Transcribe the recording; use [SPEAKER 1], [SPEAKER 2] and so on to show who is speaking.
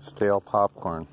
[SPEAKER 1] Stale popcorn.